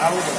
ಹೌದು